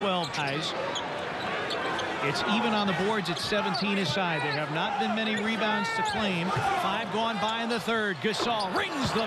12 guys. It's even on the boards at 17 aside. There have not been many rebounds to claim. Five gone by in the third. Gasol rings the